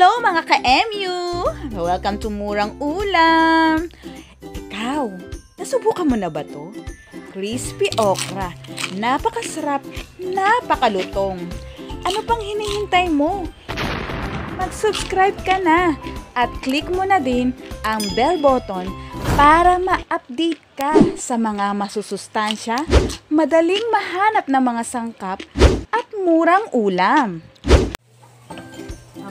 Hello mga ka-MU! Welcome to Murang Ulam! Ikaw, nasubukan mo na ba to? Crispy okra. Napakasarap, napakalutong. Ano pang hinihintay mo? Mag-subscribe ka na at click mo na din ang bell button para ma-update ka sa mga masusustansya, madaling mahanap na mga sangkap at murang ulam.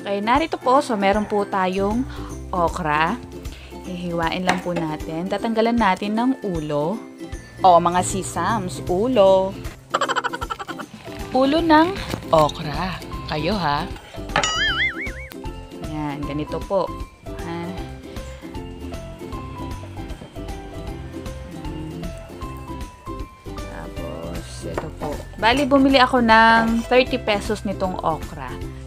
Okay, narito po. So, meron po tayong okra. Hihiwain lang po natin. Tatanggalan natin ng ulo. O, mga sisams. Ulo. Ulo ng okra. Kayo ha. Yan, ganito po. Ha? Tapos, ito po. Bali, bumili ako ng 30 pesos nitong okra.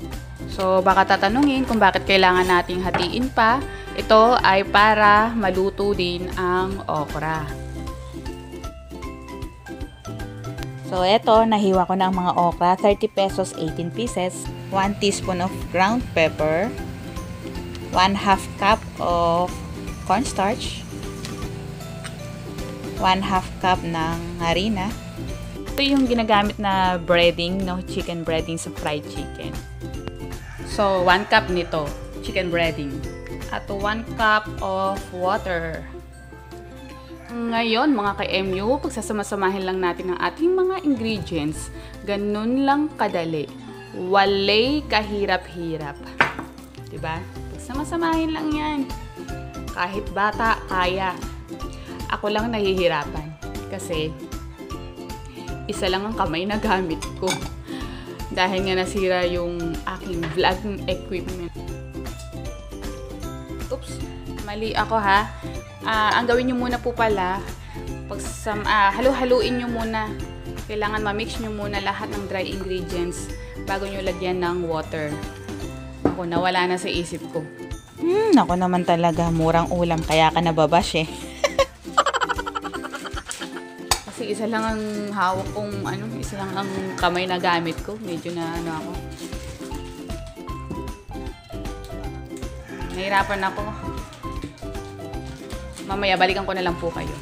So, baka tatanungin kung bakit kailangan nating hatiin pa. Ito ay para maluto din ang okra. So, ito, nahiwa ko ng mga okra. 30 pesos, 18 pieces. 1 teaspoon of ground pepper. 1 half cup of cornstarch. 1 half cup ng harina. Ito yung ginagamit na breading, no? Chicken breading sa fried chicken. So, 1 cup nito, chicken breading. At 1 cup of water. Ngayon, mga ka-MU, pagsasamasamahin lang natin ang ating mga ingredients. Ganun lang kadali. Walay kahirap-hirap. Diba? Pagsamasamahin lang yan. Kahit bata, kaya. Ako lang nahihirapan. Kasi, isa lang ang kamay na gamit ko dahil nga nasira yung aking vlogging equipment. Oops, mali ako ha. Uh, ang gawin nyo muna po pala, pag uh, halu-haluin nyo muna. Kailangan ma-mix nyo muna lahat ng dry ingredients bago nyo lagyan ng water. Ako, nawala na sa isip ko. Hmm, ako naman talaga, murang ulam, kaya ka nababash eh. Isa lang ang hawak kong, ano, isa lang ang kamay na gamit ko. Medyo na, ano ako. Nahirapan ako. Mamaya, balikan ko na lang po kayo.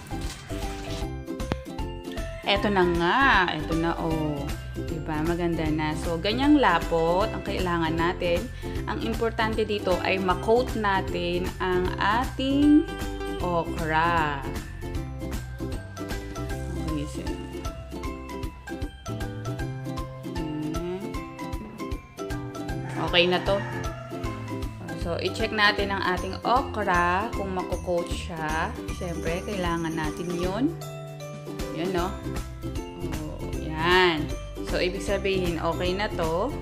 Eto na nga. Eto na, oh. Diba? Maganda na. So, ganyang lapot ang kailangan natin. Ang importante dito ay makoat natin ang ating okra. Okay na to. So, i-check natin ang ating okra kung mako-coat siya. Siyempre, kailangan natin yun. Yan, no? Oh, yan. So, ibig sabihin, okay na to.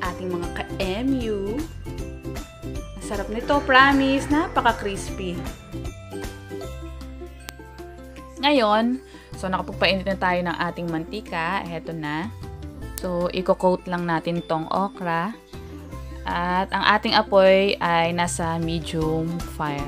Ating mga ka-MU. Masarap nito, promise. Napaka-crispy. Ngayon, so nakapagpainit na tayo ng ating mantika. Heto na. So, i-coat lang natin tong okra. At ang ating apoy ay nasa medium fire.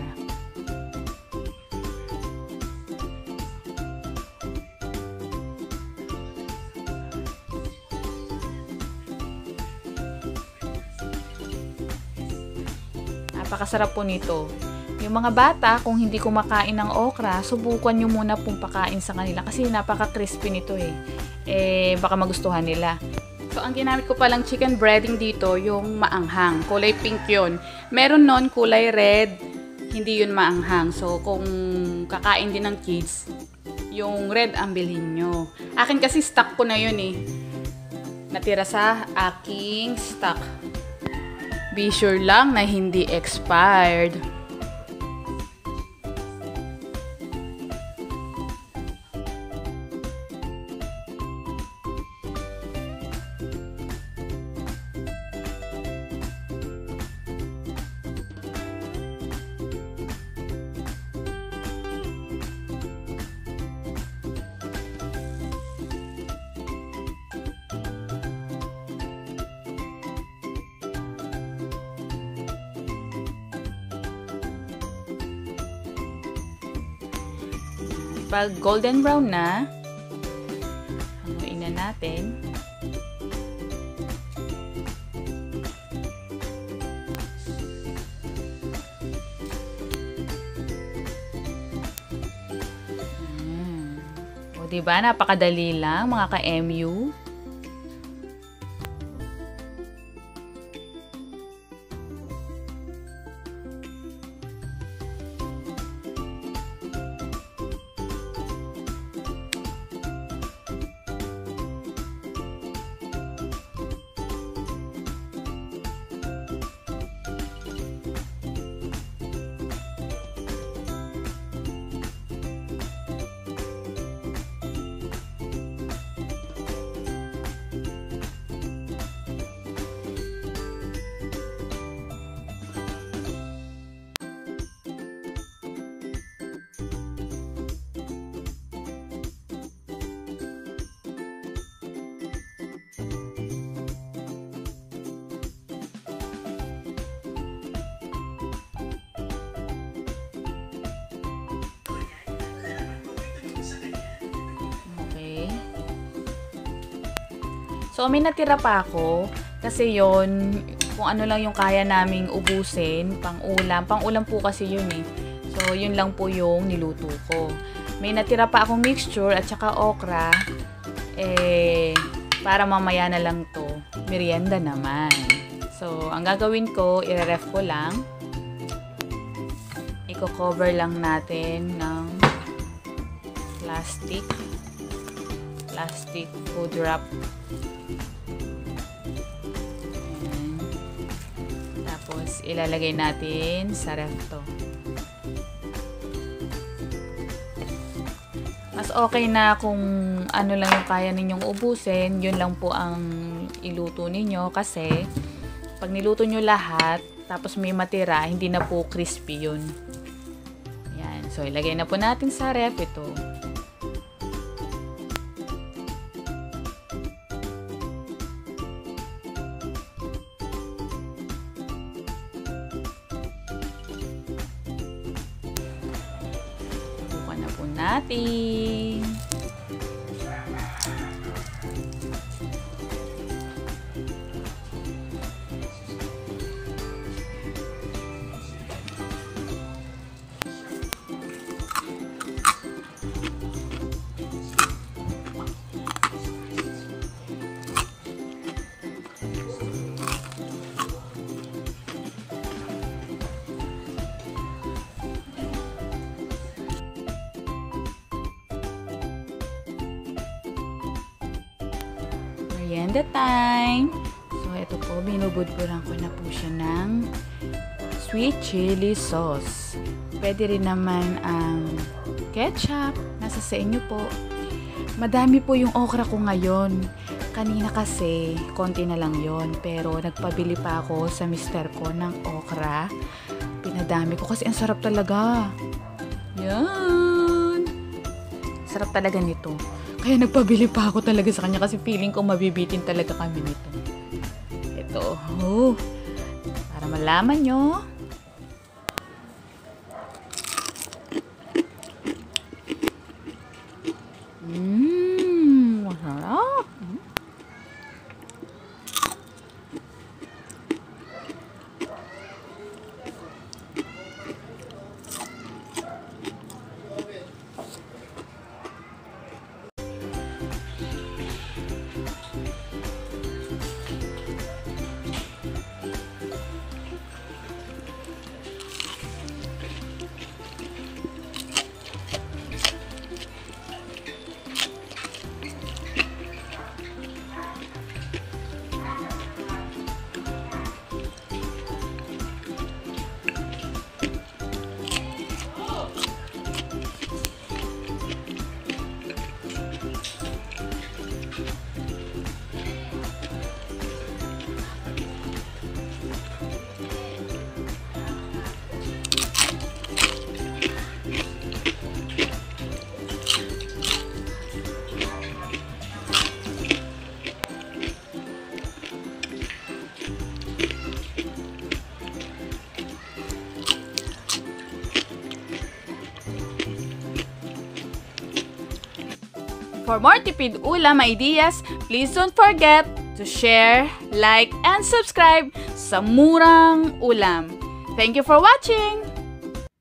Napakasarap po nito. Yung mga bata, kung hindi kumakain ng okra, subukan nyo muna pong pakain sa kanila kasi napaka-crispy nito eh eh, baka magustuhan nila. So, ang ginamit ko palang chicken breading dito, yung maanghang. Kulay pink yon Meron nun kulay red, hindi yun maanghang. So, kung kakain din ng kids, yung red ang bilhin nyo. Akin kasi stock ko na yun eh. Natira sa aking stock. Be sure lang na hindi expired. Pag golden brown na, haluin na natin. Hmm. O, diba? Napakadali lang, mga ka-MU. So, may natira pa ako. Kasi yon kung ano lang yung kaya naming ubusin, pang ulam. Pang ulam po kasi yun eh. So, yun lang po yung niluto ko. May natira pa akong mixture at saka okra. Eh, para mamaya na lang to. Merienda naman. So, ang gagawin ko, i-ref ko lang. Iko-cover lang natin ng plastic plastic food wrap. Ayan. Tapos, ilalagay natin sa ref to. Mas okay na kung ano lang yung kaya ninyong ubusin, yun lang po ang iluto ninyo kasi pag niluto nyo lahat, tapos may matira, hindi na po crispy yun. Yan. So, ilagay na po natin sa ref ito. Natin. Merienda time! So, ito po, binubudburan ko na po siya ng sweet chili sauce. Pwede rin naman ang ketchup. Nasa sa inyo po. Madami po yung okra ko ngayon. Kanina kasi, konti na lang yon Pero nagpabili pa ako sa mister ko ng okra. Pinadami ko kasi ang sarap talaga. Yan! Sarap talaga nito. Kaya nagpabili pa ako talaga sa kanya kasi feeling ko mabibitin talaga kami nito. Ito. Oh, para malaman nyo. For more tipid ulam ideas, please don't forget to share, like, and subscribe sa Murang Ulam. Thank you for watching!